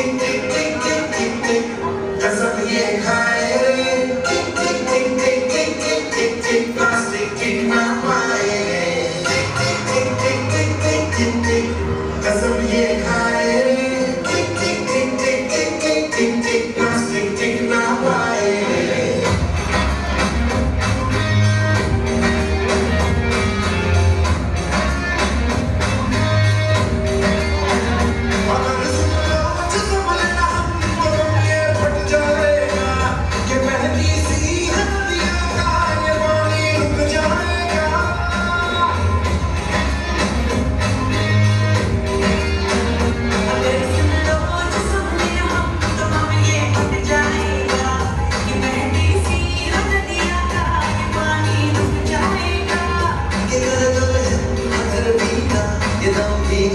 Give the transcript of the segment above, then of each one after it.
Cause I'm here. Cause I'm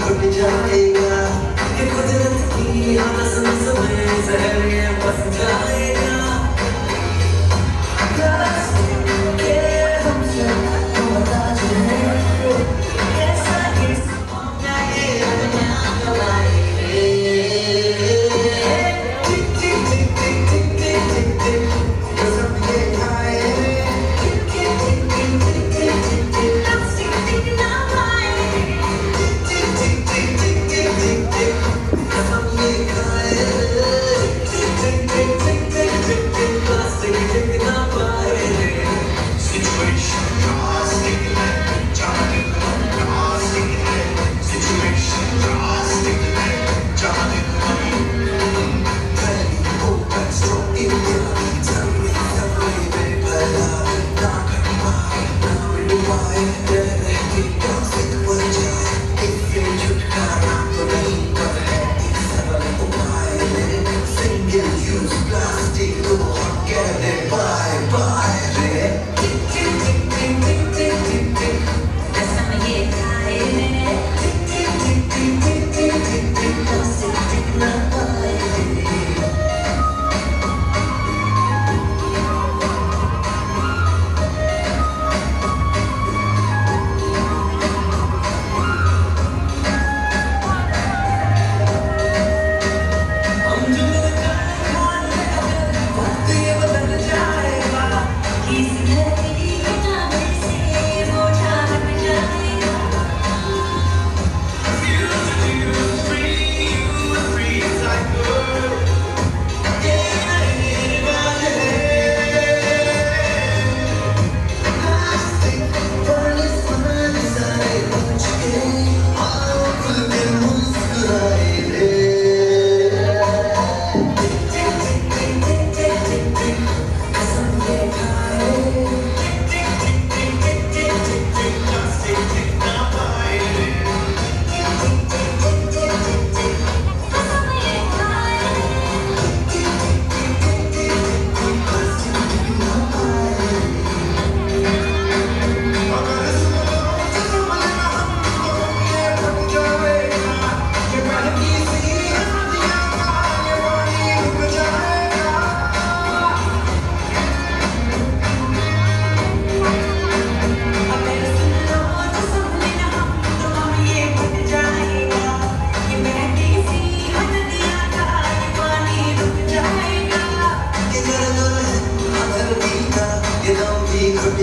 could be just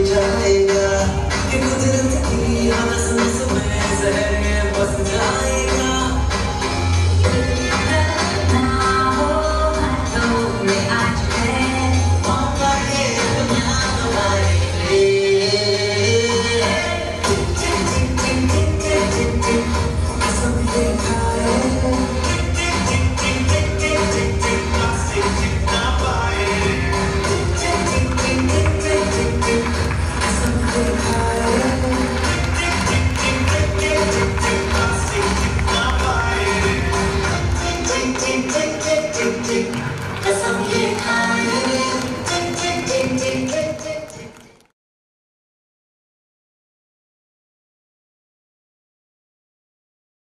Jai